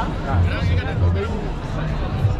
はい。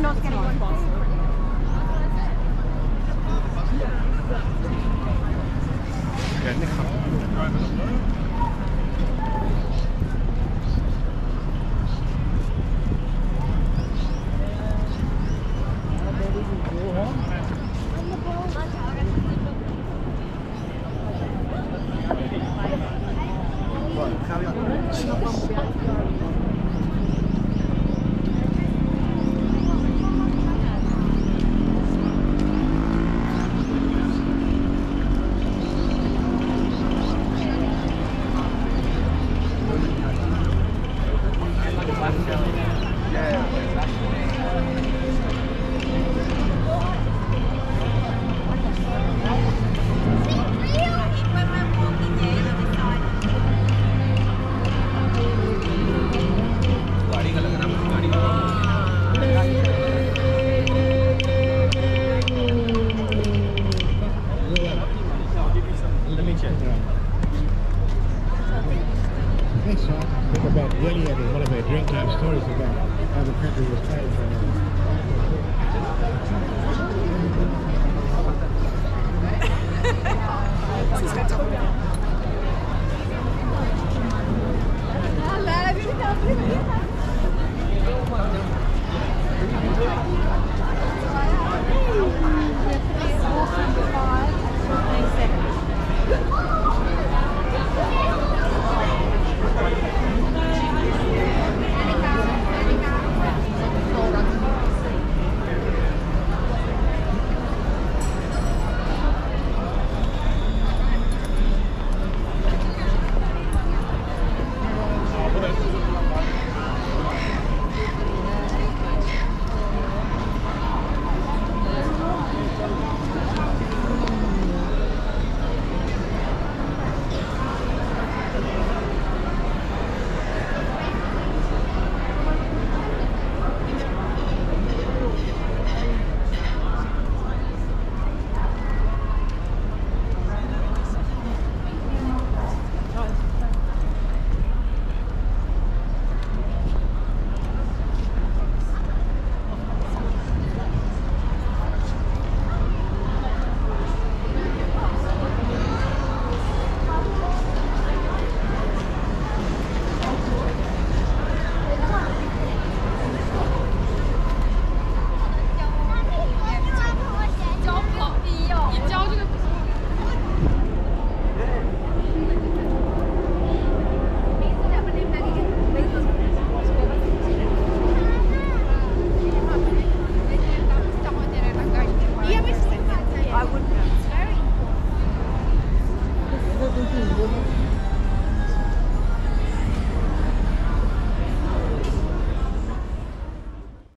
no one's getting one. Yeah, Nick.